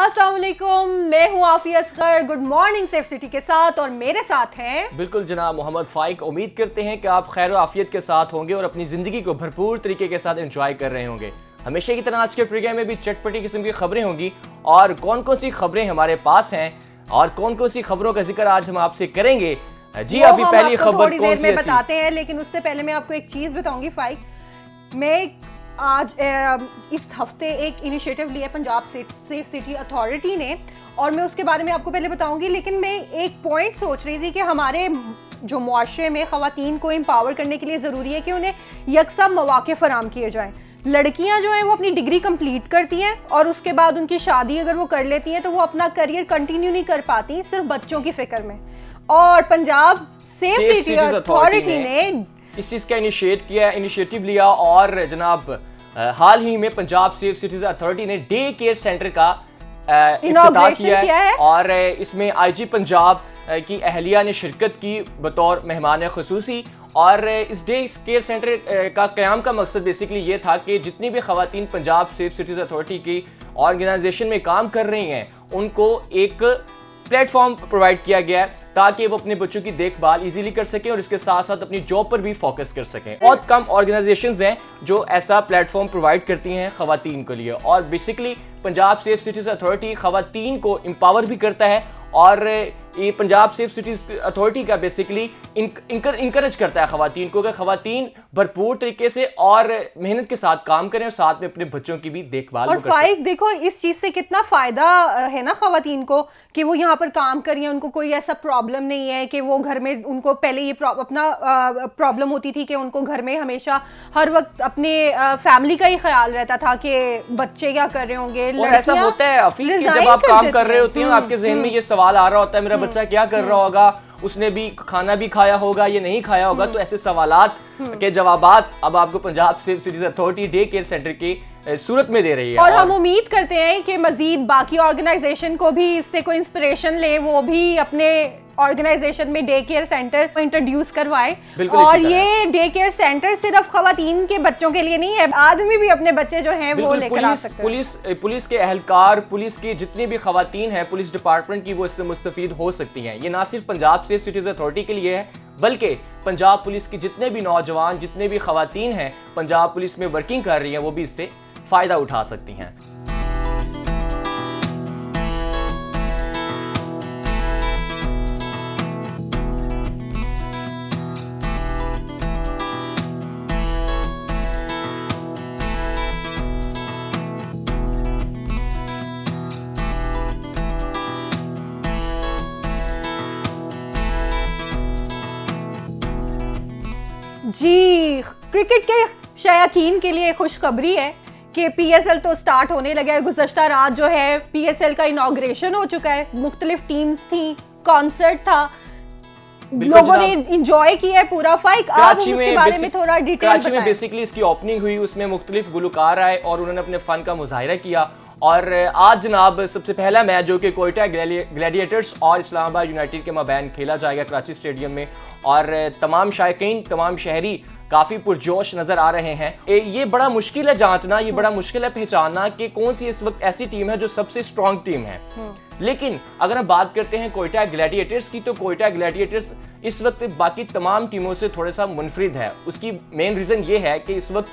अस्सलाम मैं हूँ Aafi Asghar. Good morning safe city के साथ और मेरे साथ हैं। बिल्कुल जनाब मोहम्मद फाइक उम्मीद करते हैं कि आप खैर आफियत के साथ होंगे और अपनी ज़िंदगी को भरपूर तरीके के साथ एंजॉय कर रहे होंगे। हमेशा की तरह आज के प्रोग्राम में भी चटपटी किस्म की खबरें होंगी और कौन कौन सी खबरें हमारे पास हैं और कौन कौन सी खबरों का ज़िक्र आज हम आपसे करेंगे। जी अभी पहली खबर सी बताते हैं लेकिन उससे पहले मैं आपको एक चीज़ बताऊँगी फाइक। मैं आज इस हफ़्ते एक इनिशिएटिव लिया पंजाब सेफ़ सिटी अथॉरिटी ने। और मैं उसके बारे में आपको पहले बताऊँगी लेकिन मैं एक पॉइंट सोच रही थी कि हमारे जो मुआरे में ख़वान को एम्पावर करने के लिए ज़रूरी है कि उन्हें यकसा मौाक़े फ़राम किए जाएँ। लड़कियाँ जो हैं वो अपनी डिग्री कंप्लीट करती हैं और उसके बाद उनकी शादी अगर वो कर लेती हैं तो वो अपना करियर कंटिन्यू नहीं कर पाती सिर्फ़ बच्चों की फ़िक्र में। और पंजाब सेफ़ सिटी अथॉरिटी ने इस चीज़ का इनिशिएट किया इनिशिएटिव लिया और जनाब हाल ही में पंजाब सेफ़ सिटीज़ अथॉरिटी ने डे केयर सेंटर का किया है, है। और इसमें आईजी पंजाब की अहलिया ने शिरकत की बतौर मेहमान खसूसी और इस डे केयर सेंटर का क्याम का मकसद बेसिकली ये था कि जितनी भी खातन पंजाब सेफ़ सिटीज़ अथॉरिटी की ऑर्गेनाइजेशन में काम कर रही हैं उनको एक प्लेटफॉर्म प्रोवाइड किया गया है ताकि वो अपने बच्चों की देखभाल इजीली कर सकें और इसके साथ साथ अपनी जॉब पर भी फोकस कर सकें। बहुत कम ऑर्गेनाइजेशन हैं जो ऐसा प्लेटफॉर्म प्रोवाइड करती हैं खातन के लिए। और basically Punjab safe cities authority खातन को एम्पावर भी करता है और ये पंजाब सेफ़ सिटीज़ अथॉरिटी का बेसिकली इंकरेज करता है खातन को कि खातन भरपूर तरीके से और मेहनत के साथ काम करें और साथ में अपने बच्चों की भी देखभाल और देखो इस चीज़ से कितना फ़ायदा है ना खातन को कि वो यहाँ पर काम कर रही हैं उनको कोई ऐसा प्रॉब्लम नहीं है कि वो घर में उनको पहले ये अपना प्रॉब्लम होती थी कि उनको घर में हमेशा हर वक्त अपने फैमिली का ही ख्याल रहता था कि बच्चे क्या कर रहे होंगे ऐसा होता है जब आप काम कर रहे होते हैं आपके जहन में ये सवाल आ रहा होता है मेरा हम्म। बच्चा क्या कर रहा हम्म। होगा उसने भी खाना भी खाया होगा या नहीं खाया होगा हम्म। तो ऐसे सवाल के जवाब अब आपको Punjab cities authority day care centre की सूरत में दे रही है और, और हम उम्मीद करते हैं कि मजीद बाकी ऑर्गेनाइजेशन को भी इससे कोई इंस्पिरेशन ले वो भी अपने ऑर्गेनाइजेशन में डे केयर सेंटर को इंट्रोड्यूस करवाए। और ये डे केयर सेंटर सिर्फ़ खातन के बच्चों के लिए नहीं है आदमी भी अपने बच्चे जो हैं वो लेकर आ सकते पुलिस पुलिस के अहलकार पुलिस की जितनी भी खातन है पुलिस डिपार्टमेंट की वो इससे मुस्तफ़ हो सकती हैं। ये ना सिर्फ़ पंजाब सेफ़ सिटीज़ अथॉरिटी के लिए है बल्कि पंजाब पुलिस की जितने भी नौजवान जितने भी खातन हैं पंजाब पुलिस में वर्किंग कर रही हैं वो भी इससे फ़ायदा उठा सकती हैं। शयाकीन के लिए खुशखबरी है कि पीएसएल तो स्टार्ट होने लगा है। गुजशत रात जो है पीएसएल का इनाग्रेशन हो चुका है। मुख्तलिफ़ टीम्स थी कॉन्सर्ट था। लोगों ने इंजॉय किया है पूरा। फाइक आप उसके बारे में थोड़ा डिटेल में बेसिकली इसकी ओपनिंग हुई उसमें मुख्तलिफ़ गुलकार आए और उन्होंने अपने फन का मुजाहरा किया। और आज जनाब सबसे पहला मैच जो कि कोयटा ग्लैडिएटर्स और इस्लामाबाद यूनाइटेड के मबैन खेला जाएगा कराची स्टेडियम में। और तमाम शायक तमाम शहरी काफ़ी पुरजोश नज़र आ रहे हैं। ए, ये बड़ा मुश्किल है जांचना ये बड़ा मुश्किल है पहचानना कि कौन सी इस वक्त ऐसी टीम है जो सबसे स्ट्रॉन्ग टीम है। हम्म। लेकिन अगर हम बात करते हैं कोयटा ग्लैडिएटर्स की तो कोयटा ग्लैडिएटर्स इस वक्त बाकी तमाम टीमों से थोड़ा सा मुनफरिद है। उसकी मेन रीज़न ये है कि इस वक्त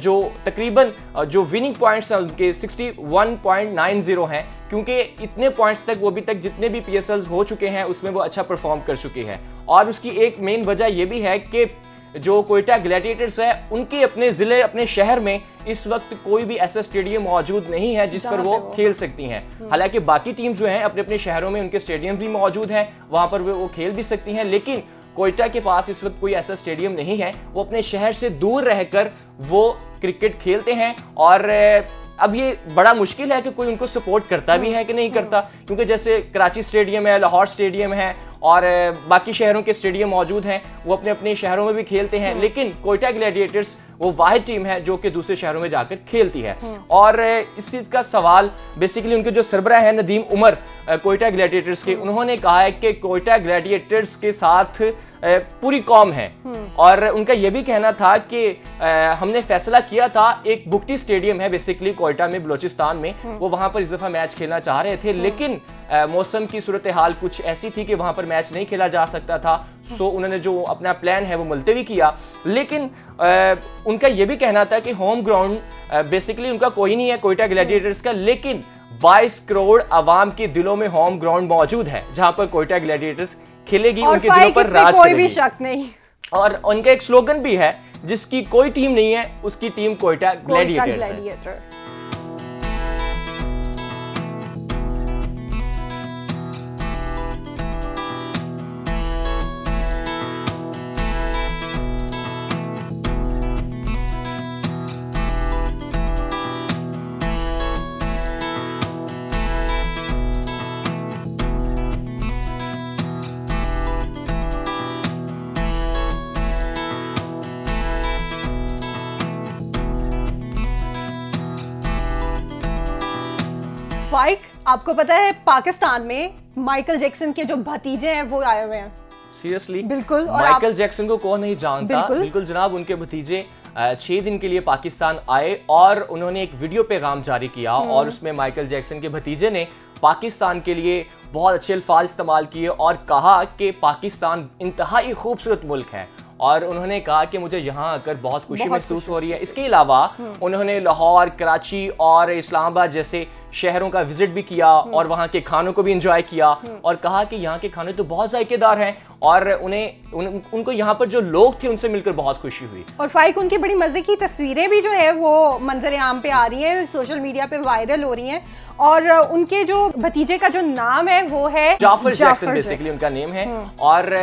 जो तकरीबन जो विनिंग पॉइंट्स हैं उनके 61.90 हैं क्योंकि इतने पॉइंट्स तक वो अभी तक जितने भी पीएसएल हो चुके हैं उसमें वो अच्छा परफॉर्म कर चुके हैं। और उसकी एक मेन वजह ये भी है कि जो कोयटा ग्लैडिएटर्स है उनके अपने ज़िले अपने शहर में इस वक्त कोई भी ऐसा स्टेडियम मौजूद नहीं है जिस पर वो खेल सकती हैं। हम्म। हालाँकि बाकी टीम जो हैं अपने अपने शहरों में उनके स्टेडियम भी मौजूद हैं वहाँ पर वो खेल भी सकती हैं लेकिन कोयटा के पास इस वक्त कोई ऐसा स्टेडियम नहीं है। वो अपने शहर से दूर रहकर वो क्रिकेट खेलते हैं और अब ये बड़ा मुश्किल है कि कोई उनको सपोर्ट करता भी है कि नहीं करता क्योंकि जैसे कराची स्टेडियम है लाहौर स्टेडियम है और बाकी शहरों के स्टेडियम मौजूद हैं वो अपने अपने शहरों में भी खेलते हैं लेकिन कोयटा ग्लैडिएटर्स वो वाहि टीम है जो कि दूसरे शहरों में जाकर खेलती है। और इस चीज़ का सवाल बेसिकली उनके जो सरबरा है नदीम उमर कोयटा ग्लैडिएटर्स के उन्होंने कहा है कि कोयटा ग्लैडिएटर्स के साथ पूरी कौम है। और उनका यह भी कहना था कि हमने फैसला किया था एक बुकटी स्टेडियम है बेसिकली कोयटा में बलोचिस्तान में। वो वहाँ पर इस दफ़ा मैच खेलना चाह रहे थे लेकिन मौसम की सूरत हाल कुछ ऐसी थी कि वहाँ पर मैच नहीं खेला जा सकता था। सो उन्होंने जो अपना प्लान है वो मुलतवी किया। लेकिन आ, उनका यह भी कहना था कि होम ग्राउंड बेसिकली उनका कोई नहीं है कोयटा ग्लैडिएटर्स का लेकिन 22 करोड़ आवाम के दिलों में होम ग्राउंड मौजूद है जहाँ पर कोयटा ग्लैडिएटर्स खेलेगी उनके दिलों पर राज कोई भी शक नहीं। और उनका एक स्लोगन भी है जिसकी कोई टीम नहीं है उसकी टीम कोयटा ग्लैडिएटर्स है। आपको पता है पाकिस्तान में माइकल जैक्सन के जो भतीजे हैं वो आए हुए हैं। सीरियसली बिल्कुल और माइकल आप... जैक्सन को कौन नहीं जानता? बिल्कुल, बिल्कुल जनाब उनके भतीजे छह दिन के लिए पाकिस्तान आए और उन्होंने एक वीडियो पैगाम जारी किया हम्म। और उसमें माइकल जैक्सन के भतीजे ने पाकिस्तान के लिए बहुत अच्छे अल्फाज इस्तेमाल किए और कहा कि पाकिस्तान इंतहाई खूबसूरत मुल्क है। और उन्होंने कहा कि मुझे यहाँ आकर बहुत खुशी महसूस हो रही है। इसके अलावा हम्म। उन्होंने लाहौर कराची और इस्लामाबाद जैसे शहरों का विज़िट भी किया हम्म। और वहाँ के खानों को भी इंजॉय किया हम्म। और कहा कि यहाँ के खाने तो बहुत जायकेदार हैं और उन्हें उन, उनको यहाँ पर जो लोग थे उनसे मिलकर बहुत खुशी हुई और फाइक उनकी बड़ी मज़े की तस्वीरें भी जो है वो मंजर आम पे आ रही हैं सोशल मीडिया पे वायरल हो रही हैं और उनके जो भतीजे का जो नाम है वो है जाफ़र जैक्सन बेसिकली उनका नेम है और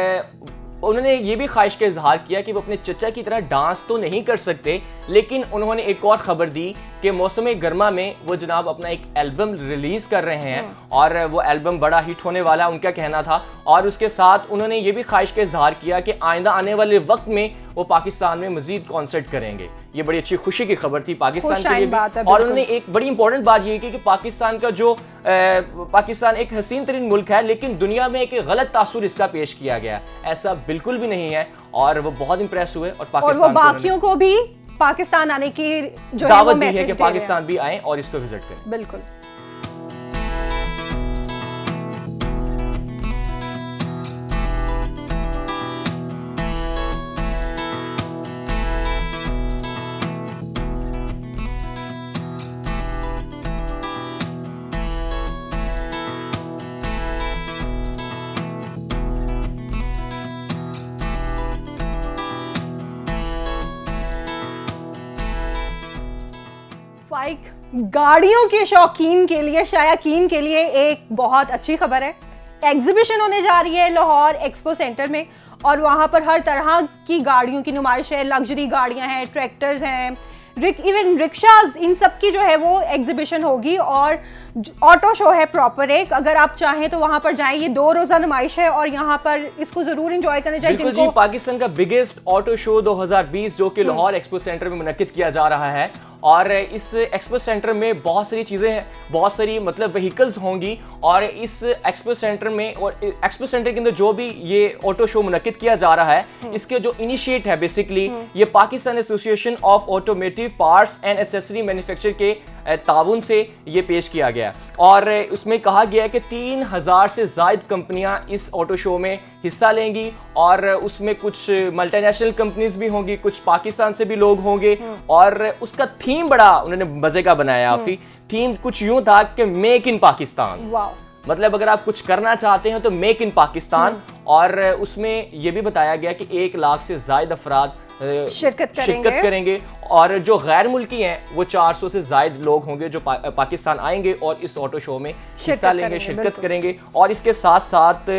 उन्होंने ये भी ख्वाहिश का इजहार किया कि वो अपने चचा की तरह डांस तो नहीं कर सकते लेकिन उन्होंने एक और खबर दी कि मौसम गर्मा में वो जनाब अपना एक एल्बम रिलीज़ कर रहे हैं हाँ। और वो एल्बम बड़ा हिट होने वाला उनका कहना था और उसके साथ उन्होंने ये भी ख्वाहिश का इजहार किया कि आइंदा आने वाले वक्त में वो पाकिस्तान में मजीद कॉन्सर्ट करेंगे। ये बड़ी अच्छी खुशी की खबर थी पाकिस्तान के लिए और उन्होंने एक बड़ी इंपॉर्टेंट बात ये की कि पाकिस्तान का जो ए, पाकिस्तान एक हसीन तरीन मुल्क है लेकिन दुनिया में एक गलत तासुर इसका पेश किया गया ऐसा बिल्कुल भी नहीं है और वो बहुत इंप्रेस हुए और पाकिस्तान और वो बाकियों को भी पाकिस्तान आने की जो दावत दी है कि पाकिस्तान भी आए और इसको विज़िट करें। बिल्कुल। गाड़ियों के शौकीन के लिए शायकीन के लिए एक बहुत अच्छी खबर है। एग्जीबिशन होने जा रही है लाहौर एक्सपो सेंटर में और वहाँ पर हर तरह की गाड़ियों की नुमाइश है। लग्जरी गाड़ियाँ हैं ट्रैक्टर्स हैं रिक इवन रिक्शाज इन सब की जो है वो एग्जीबिशन होगी और ऑटो शो है प्रॉपर एक। अगर आप चाहें तो वहाँ पर जाएँ ये दो रोजा नुमाइश है और यहाँ पर इसको ज़रूर एंजॉय करना चाहिए जिनको जी पाकिस्तान का बिगेस्ट ऑटो शो 2020 जो कि हम्म। लाहौर एक्सपो सेंटर में मुनद किया जा रहा है। और इस एक्सपो सेंटर में बहुत सारी चीज़ें हैं बहुत सारी मतलब व्हीकल्स होंगी और इस एक्सपो सेंटर में और एक्सपो सेंटर के अंदर जो भी ये ऑटो शो मुनद किया जा रहा है हम्म। इसके जो इनिशिएट है बेसिकली हम्म। ये Pakistan association of automotive parts and accessory manufacture के ताउन से ये पेश किया गया और उसमें कहा गया है कि तीन हज़ार से जायद कंपनियाँ इस ऑटो शो में हिस्सा लेंगी और उसमें कुछ मल्टीनेशनल कंपनीज़ भी होंगी कुछ पाकिस्तान से भी लोग होंगे हम्म। और उसका थीम बड़ा उन्होंने मज़े का बनाया काफ़ी थीम हम्म। कुछ यूँ था कि मेक इन पाकिस्तान मतलब अगर आप कुछ करना चाहते हैं तो मेक इन पाकिस्तान और उसमें यह भी बताया गया कि एक लाख से जायद अफराद शिरकत करेंगे।, शिरकत करेंगे और जो गैर मुल्की हैं वो 400 से जायद लोग होंगे जो पा, पाकिस्तान आएँगे और इस ऑटो शो में हिस्सा लेंगे शिरकत करेंगे और इसके साथ साथ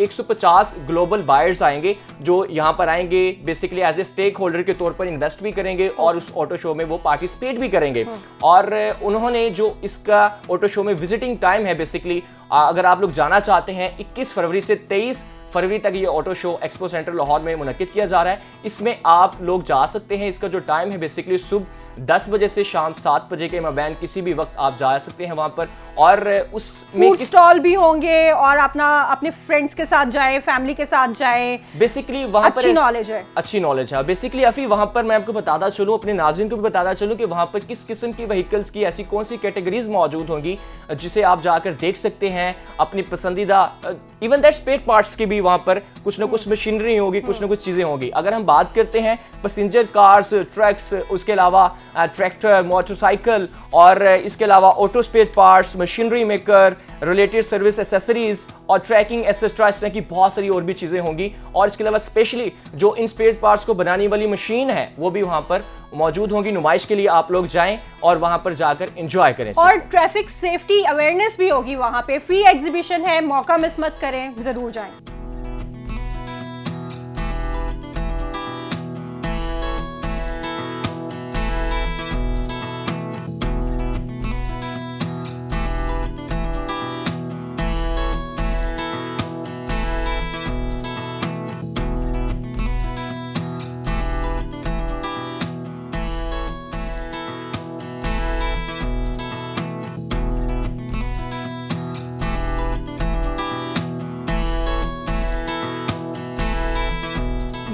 150 ग्लोबल बायर्स आएँगे जो यहाँ पर आएँगे basically as a stakeholder के तौर पर इन्वेस्ट भी करेंगे और उस ऑटो शो में वो पार्टिसिपेट भी करेंगे हाँ। और उन्होंने जो इसका ऑटो शो में विजिटिंग टाइम है बेसिकली अगर आप लोग जाना चाहते हैं इक्कीस फरवरी से तेईस फरवरी तक ये auto show expo centre Lahore में मुनद किया जा रहा है। इसमें आप लोग जा सकते हैं। इसका जो टाइम है बेसिकली सुबह दस बजे से शाम सात बजे के मबैन किसी भी वक्त आप जा सकते हैं वहाँ पर। और उसमें फ़ूड स्टॉल भी होंगे और अपना अपने फ्रेंड्स के साथ जाए फैमिली के साथ जाए। बेसिकली वहाँ पर अच्छी नॉलेज है। अच्छी नॉलेज है। बेसिकली अफी वहाँ पर मैं आपको बताता चलूँ अपने नाजिन को भी बताता चलूँ कि वहाँ पर किस किस्म की व्हीकल्स की ऐसी कौन सी कैटेगरीज मौजूद होंगी जिसे आप जाकर देख सकते हैं अपनी पसंदीदा इवन दैट स्पेट पार्ट्स की भी वहाँ पर कुछ ना कुछ मशीनरी होगी कुछ ना कुछ चीज़ें होंगी। अगर हम बात करते हैं पैसेंजर कार्स ट्रक्स उसके अलावा ट्रैक्टर मोटरसाइकिल और इसके अलावा auto spare parts machinery maker related service accessories और ट्रैकिंग एसेट्रा इस तरह की बहुत सारी और भी चीज़ें होंगी। और इसके अलावा स्पेशली जो इन स्पेयर पार्ट्स को बनाने वाली मशीन है वो भी वहाँ पर मौजूद होंगी। नुमाइश के लिए आप लोग जाएँ और वहाँ पर जाकर एंजॉय करें। और ट्रैफ़िक सेफ्टी अवेयरनेस भी होगी वहाँ पे। फ्री एग्जीबिशन है मौका मिस मत करें ज़रूर जाएँ।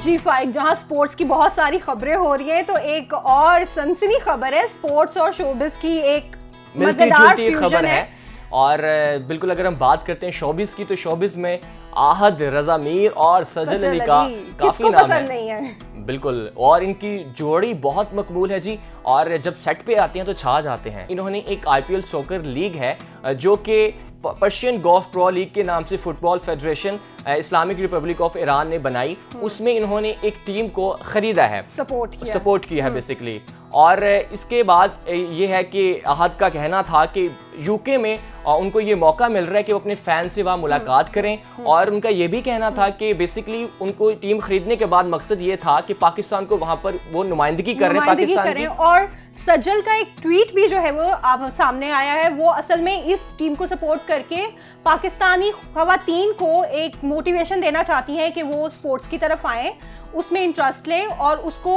जी फाइक जहाँ स्पोर्ट्स की बहुत सारी खबरें हो रही हैं तो एक और सनसनी खबर है स्पोर्ट्स और शोबिस की एक मज़ेदार खबर है, है। और बिल्कुल अगर हम बात करते हैं शोबिस की तो शोबिस में आहद रजा मीर और सजल अली का काफ़ी नाम है।, नहीं है बिल्कुल और इनकी जोड़ी बहुत मकबूल है जी और जब सेट पे आते हैं तो छा जाते हैं इन्होंने एक आईपीएल सोकर लीग है जो कि पर्शियन गोल्फ प्रो लीग के नाम से football federation Islamic republic of Iran ने बनाई। हम्म। उसमें इन्होंने एक टीम को खरीदा है। सपोर्ट किया। सपोर्ट किया है बेसिकली हम्म। और इसके बाद ये है कि अहद का कहना था कि यूके में उनको ये मौका मिल रहा है कि वो अपने फ़ैन से वहाँ मुलाकात हम्म। करें। और उनका ये भी कहना था कि बेसिकली उनको टीम खरीदने के बाद मकसद ये था कि पाकिस्तान को वहाँ पर वो नुमाइंदगी कर रहे हैं पाकिस्तान की। और सजल का एक ट्वीट भी जो है वो आप सामने आया है वो असल में इस टीम को सपोर्ट करके पाकिस्तानी खातन को एक मोटिवेशन देना चाहती हैं कि वो स्पोर्ट्स की तरफ़ आएँ उसमें इंटरेस्ट लें और उसको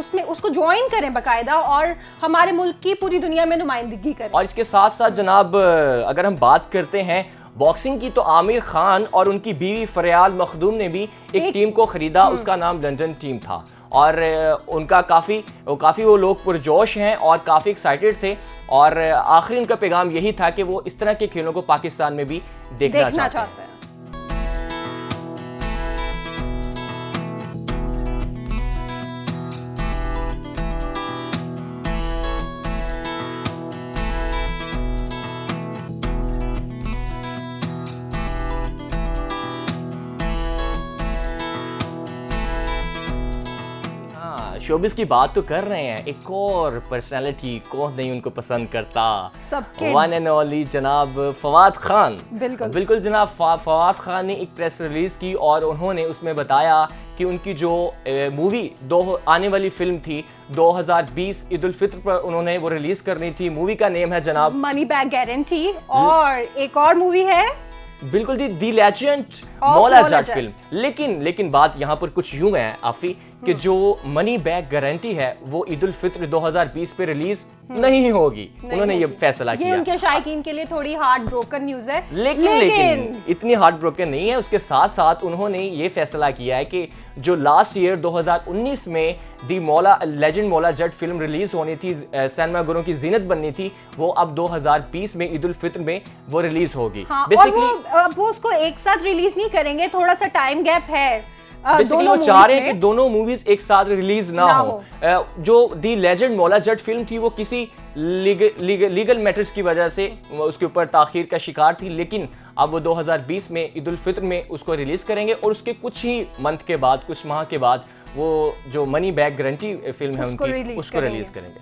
उसमें उसको ज्वाइन करें बाकायदा और हमारे मुल्क की पूरी दुनिया में नुमाइंदगी करें। और इसके साथ साथ जनाब अगर हम बात करते हैं बॉक्सिंग की तो आमिर खान और उनकी बीवी फरियाल मखदूम ने भी एक, एक टीम को खरीदा हम्म। उसका नाम लंदन टीम था। और उनका काफ़ी काफ़ी वो लोग पुरजोश हैं और काफ़ी एक्साइटेड थे और आखिरी उनका पैगाम यही था कि वो इस तरह के खेलों को पाकिस्तान में भी देखना, देखना चाहते, चाहते हैं। शोबिस की बात तो कर रहे हैं। एक और पर्सनालिटी कौन नहीं उनको पसंद करता? सबके वन एंड ओनली जनाब फवाद खान। बिल्कुल। बिल्कुल जनाब फवाद खान ने एक प्रेस रिलीज़ की और उन्होंने उसमें बताया कि उनकी जो मूवी दो आने वाली फ़िल्म थी 2020 ईद उल फित्र पर उन्होंने वो रिलीज़ करनी थी। मूवी का नेम है जनाब। मनी बैग गारंटी और एक और मूवी है। बिल्कुल जी दी लेजेंड मौला जट फ़िल्म लेकिन लेकिन बात यहाँ पर कुछ यूँ है आफी। कि जो मनी बैक गारंटी है वो ईद उल फित्र 2020 पे रिलीज़ हम्म। नहीं होगी। उन्होंने ये फैसला ये किया। उनके शायकीन के लिए थोड़ी हार्ट ब्रोकन न्यूज़ है। लेकिन, लेकिन लेकिन इतनी हार्ट ब्रोकन नहीं है उसके साथ साथ उन्होंने ये फैसला किया है कि जो लास्ट ईयर 2019 में दी मौला legend Maula Jatt film release होनी थी सैनमा गुरु की जीनत बननी थी वो अब 2020 में ईद उल फित्र में वो रिलीज़ होगी। हाँ, बेसिकली अब वो उसको एक साथ रिलीज़ नहीं करेंगे थोड़ा सा टाइम गैप है। बेसिकली वो चाह रहे हैं कि दोनों मूवीज़ एक साथ रिलीज़ ना, ना हो, हो। जो दी लेजेंड मौला जट फ़िल्म थी वो किसी लीगल मैटर्स की वजह से उसके ऊपर ताखिर का शिकार थी लेकिन अब वो 2020 में ईद उल फित्र में उसको रिलीज़ करेंगे और उसके कुछ ही मंथ के बाद कुछ माह के बाद वो जो मनी बैग गारंटी फ़िल्म है उनकी उसको रिलीज़ करेंगे।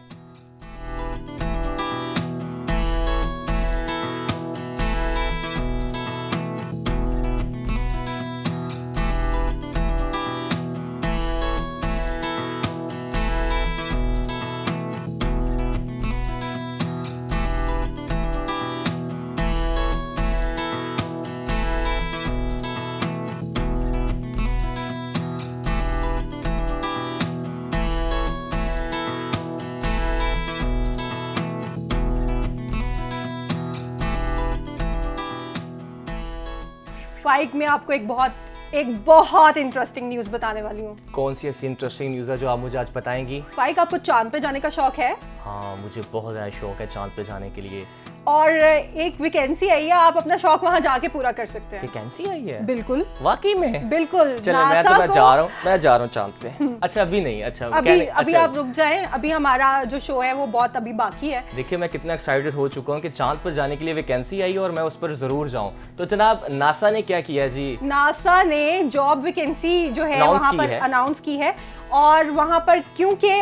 फाइक में आपको एक बहुत एक बहुत इंटरेस्टिंग न्यूज़ बताने वाली हूँ। कौन सी ऐसी इंटरेस्टिंग न्यूज़ है जो आप मुझे आज बताएँगी? बाइक आपको चाँद पे जाने का शौक है? हाँ मुझे बहुत ज़्यादा शौक है चाँद पे जाने के लिए। और एक वैकेंसी आई है आप अपना शौक वहाँ जाके पूरा कर सकते हैं। वैकेंसी आई है? बिल्कुल। वाकई में? बिल्कुल चलो मैं तो मैं जा रहा हूँ मैं जा रहा हूँ चाँद पे। अच्छा अभी नहीं अच्छा अभी अभी अच्छा, आप रुक जाएँ अभी हमारा जो शो है वो बहुत अभी बाकी है। देखिए मैं कितना एक्साइटेड हो चुका हूँ कि चाँद पर जाने के लिए वैकेंसी आई और मैं उस पर ज़रूर जाऊँ। तो जनाब नासा ने क्या किया जी? नासा ने जॉब वैकेंसी जो है वहाँ पर अनाउंस की है। और वहाँ पर क्योंकि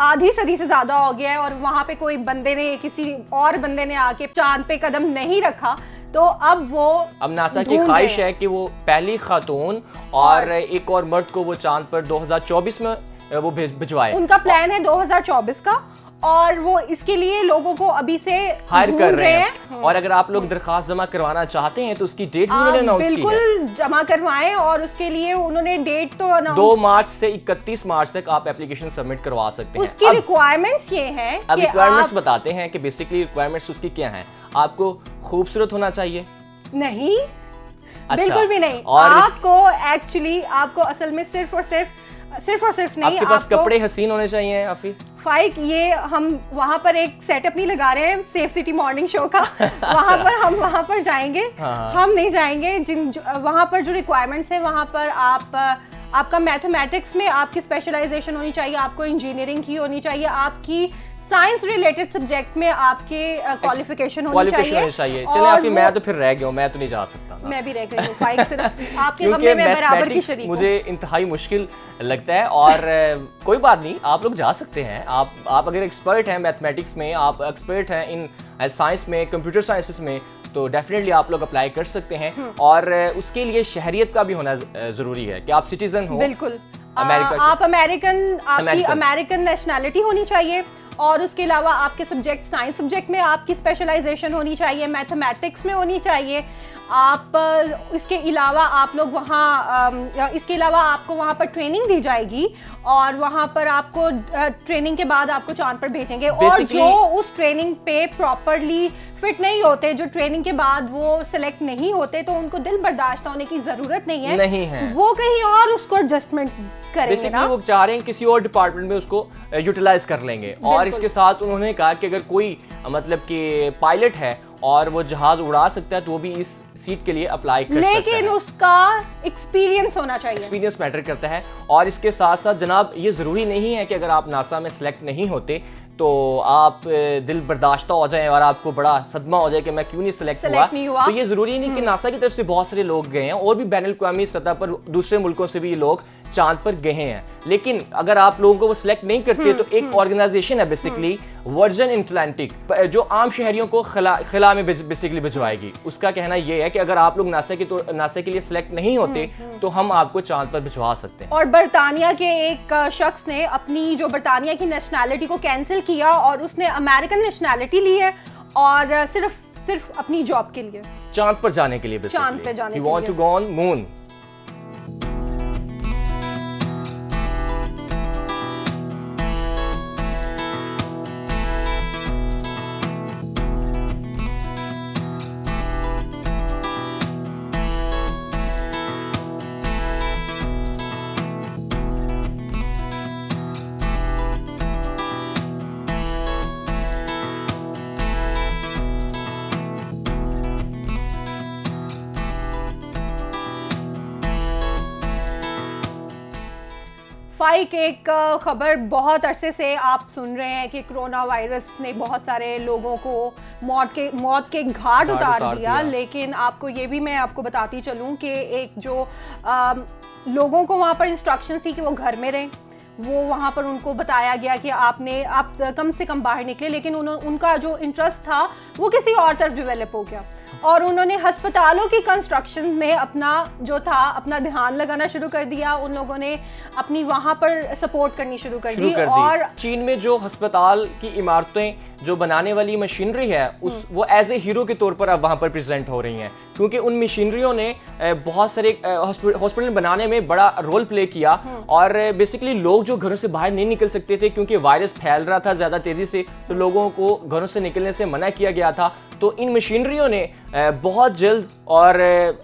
आधी सदी से ज़्यादा हो गया है और वहाँ पे कोई बंदे ने किसी और बंदे ने आके चाँद पे कदम नहीं रखा तो अब वो अब नासा की ख्वाहिश है। कि वो पहली खातून और और एक और मर्द को वो चाँद पर 2024 में वो भिजवाए। उनका प्लान है 2024 का और वो इसके लिए लोगों को अभी से हायर कर रहे हैं। और अगर आप लोग दरखास्त जमा करवाना चाहते हैं तो उसकी डेट भी उन्होंने अनाउंस की है। बिल्कुल जमा करवाएँ और उसके लिए उन्होंने डेट तो अनाउंस दो मार्च से 31 मार्च तक आप एप्लीकेशन सबमिट करवा सकते हैं। उसकी रिक्वायरमेंट्स ये हैं अब रिक्वायरमेंट्स बताते हैं कि बेसिकली रिक्वायरमेंट्स उसकी क्या है। आपको खूबसूरत होना चाहिए। नहीं अच्छा, बिल्कुल भी नहीं। और आपको एक्चुअली आपको असल में सिर्फ़ और सिर्फ़ सिर्फ़ और सिर्फ़ नहीं आपके पास आपको कपड़े हसीन होने चाहिए आफी। फाइक ये हम वहाँ पर एक सेटअप नहीं लगा रहे हैं सेफ़ सिटी मॉर्निंग शो का वहाँ पर हम वहाँ पर जाएँगे अच्छा। हाँ। हम नहीं जाएँगे जिन वहाँ पर जो रिक्वायरमेंट्स हैं वहाँ पर आप आपका मैथमेटिक्स में आपकी स्पेशलाइजेशन होनी चाहिए आपको इंजीनियरिंग की होनी चाहिए आपकी साइंस रिलेटेड सब्जेक्ट में आपके क्वालिफिकेशन होनी क्वालिफिकेशन चाहिए होनी चाहिए। चले आफी वो- मैं तो फिर रह गया हूँ मैं तो नहीं जा सकता। मैं भी रह गई हूँ फाइक सिर्फ़ आपके हमले में बराबर की शरीक हूँ। मुझे इंतहाई मुश्किल लगता है और कोई बात नहीं आप लोग जा सकते हैं। आप आप अगर एक्सपर्ट हैं मैथमेटिक्स में आप एक्सपर्ट हैं इन साइंस में कंप्यूटर साइंसेस में तो डेफिनेटली आप लोग अप्लाई कर सकते हैं। हम्म। और उसके लिए शहरियत का भी होना ज़रूरी है कि आप सिटीजन हो। बिल्कुल। अमेरिका आप अमेरिकन आपकी। अमेरिकन। नेशनैलिटी होनी चाहिए। और उसके अलावा आपके सब्जेक्ट साइंस सब्जेक्ट में आपकी स्पेशलाइजेशन होनी चाहिए मैथमेटिक्स में होनी चाहिए। आप इसके अलावा आप लोग वहाँ इसके अलावा आपको वहाँ पर ट्रेनिंग दी जाएगी और वहाँ पर आपको ट्रेनिंग के बाद आपको चाँद पर भेजेंगे। और जो उस ट्रेनिंग पे प्रॉपरली फिट नहीं होते जो ट्रेनिंग के बाद वो सिलेक्ट नहीं होते तो उनको दिल बर्दाश्त होने की ज़रूरत नहीं है। नहीं है। वो कहीं और उसको एडजस्टमेंट करेंगे ना। वो चाह रहे हैं किसी और डिपार्टमेंट में उसको यूटिलाइज कर लेंगे। और इसके साथ उन्होंने कहा कि अगर कोई मतलब कि पायलट है और वो जहाज़ उड़ा सकता है तो वो भी इस सीट के लिए अप्लाई कर सकता है। लेकिन उसका एक्सपीरियंस होना चाहिए। एक्सपीरियंस मैटर करता है और इसके साथ साथ जनाब ये ज़रूरी नहीं है कि अगर आप नासा में सेलेक्ट नहीं होते तो आप दिल बर्दाश्त हो जाए और आपको बड़ा सदमा हो जाए कि मैं क्यों नहीं सेलेक्ट हुआ। हुआ। तो ये ज़रूरी नहीं कि नासा की तरफ़ से बहुत सारे लोग गए हैं और भी बैन अवी सतह पर दूसरे मुल्कों से भी लोग चाँद पर गए हैं। लेकिन अगर आप लोगों को वो सिलेक्ट नहीं करते तो एक ऑर्गेनाइजेशन है बेसिकली वर्जन इंटलांटिक जो आम शहरियों को खिला खिला में बेसिकली भिजवाएगी। उसका कहना ये है कि अगर आप लोग नासा के तो नासा के लिए सिलेक्ट नहीं होते तो हम आपको चाँद पर भिजवा सकते हैं। और बरतानिया के एक शख्स ने अपनी जो बरतानिया की नेशनैलिटी को कैंसिल किया और उसने अमेरिकन नेशनैलिटी ली है और सिर्फ़ सिर्फ़ अपनी जॉब के लिए। चाँद पर जाने के लिए चाँद पर जाने He के लिए। फाइक एक खबर बहुत अरसे से आप सुन रहे हैं कि कोरोना वायरस ने बहुत सारे लोगों को मौत के मौत के घाट उतार दिया दिया। लेकिन आपको ये भी मैं आपको बताती चलूँ कि एक जो आ, लोगों को वहाँ पर इंस्ट्रक्शंस थी कि वो घर में रहें वो वहाँ पर उनको बताया गया कि आपने आप कम से कम बाहर निकले लेकिन उन्हों, उनका जो इंटरेस्ट था वो किसी और तरफ़ डिवेलप हो गया। और उन्होंने हस्पतालों की कंस्ट्रक्शन में अपना जो था अपना ध्यान लगाना शुरू कर दिया। उन लोगों ने अपनी वहाँ पर सपोर्ट करनी शुरू कर शुरू दी कर और दी चीन में जो हस्पताल की इमारतें जो बनाने वाली मशीनरी है उस हम्म। वो एज ए हीरो के तौर पर अब वहाँ पर प्रेजेंट हो रही हैं। क्योंकि उन मशीनरियों ने बहुत सारे हॉस्पिटल बनाने में बड़ा रोल प्ले किया हम्म। और बेसिकली लोग जो घरों से बाहर नहीं निकल सकते थे क्योंकि वायरस फैल रहा था ज़्यादा तेज़ी से तो लोगों को घरों से निकलने से मना किया गया था तो इन मशीनरियों ने बहुत जल्द और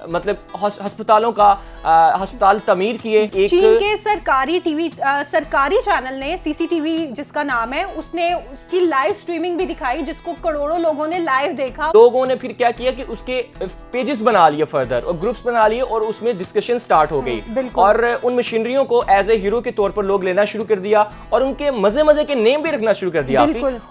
मतलब अस्पतालों का अस्पताल तमीर किए। एक चीन के सरकारी टीवी सरकारी चैनल ने सीसीटीवी जिसका नाम है उसने उसकी लाइव स्ट्रीमिंग भी दिखाई जिसको करोड़ों लोगों ने लाइव देखा। लोगों ने फिर क्या किया कि उसके पेजेस बना लिए फर्दर और ग्रुप्स बना लिए और उसमें डिस्कशन स्टार्ट हो गई। हम्म, और उन मशीनरियों को एज ए हीरो के तौर पर लोग लेना शुरू कर दिया और उनके मज़े मज़े के नेम भी रखना शुरू कर दिया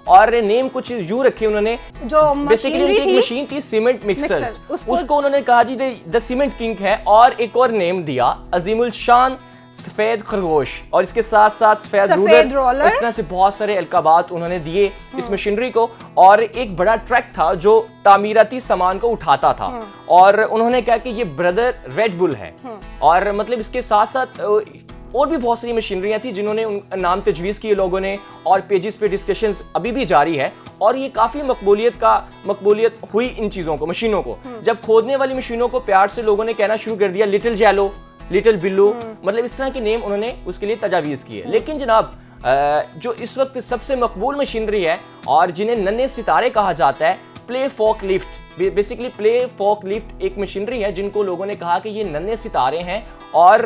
और नेम कुछ यू रखे उन्होंने। जो बेसिकली मशीन थी सीमेंट मिक्सर उसको उन्होंने कहा जी द सीमेंट किंग है। और एक और नेम दिया अजीमुल शान सफ़ेद खरगोश और इसके साथ साथ सफ़ेद रोलर इस तरह से बहुत सारे अलकाबात उन्होंने दिए इस मशीनरी को। और एक बड़ा ट्रैक था जो तामीराती सामान को उठाता था। हाँ। और उन्होंने कहा कि ये ब्रदर रेड बुल है। हाँ। और मतलब इसके साथ साथ और भी बहुत सारी मशीनरियाँ थी जिन्होंने उन नाम तजवीज़ किए लोगों ने और पेजेस पे डिस्कशंस अभी भी जारी है और ये काफ़ी मकबूलियत का मकबूलियत हुई इन चीज़ों को मशीनों को हम्म। जब खोदने वाली मशीनों को प्यार से लोगों ने कहना शुरू कर दिया लिटिल जैलो लिटिल बिल्लू। मतलब इस तरह के नेम उन्होंने उसके लिए तजावीज़ किए हम्म। लेकिन जनाब जो इस वक्त सबसे मकबूल मशीनरी है और जिन्हें नन्हे सितारे कहा जाता है play fork lift basically play fork lift एक मशीनरी है जिनको लोगों ने कहा कि ये नन्हे सितारे हैं और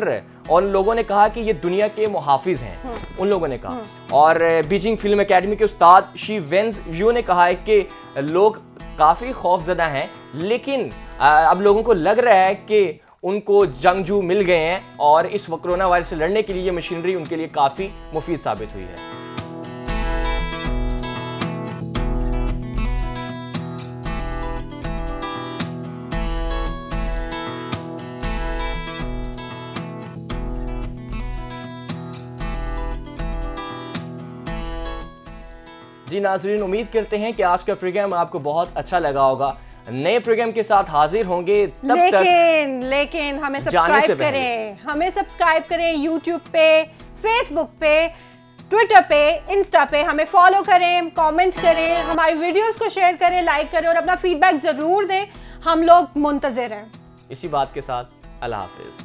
और उन लोगों ने कहा कि ये दुनिया के मुहाफिज हैं हम्म। उन लोगों ने कहा हम्म। और बीजिंग फ़िल्म एकेडमी के उस्ताद शी वेंस यू ने कहा है कि लोग काफ़ी खौफजदा हैं लेकिन अब लोगों को लग रहा है कि उनको जंगजू मिल गए हैं और इस कोरोना वायरस से लड़ने के लिए ये मशीनरी उनके लिए काफ़ी मुफीद साबित हुई है जी नाजरीन उम्मीद करते हैं कि आज का प्रोग्राम आपको बहुत अच्छा लगा होगा। नए प्रोग्राम के साथ हाजिर होंगे तब लेकिन तक लेकिन हमें सब्सक्राइब करें। हमें सब्सक्राइब करें यूट्यूब पे फेसबुक पे ट्विटर पे इंस्टा पे। हमें फॉलो करें कमेंट करें हमारी वीडियोस को शेयर करें लाइक करें और अपना फीडबैक ज़रूर दें। हम लोग मुंतजर हैं। इसी बात के साथ अल्लाह हाफिज़।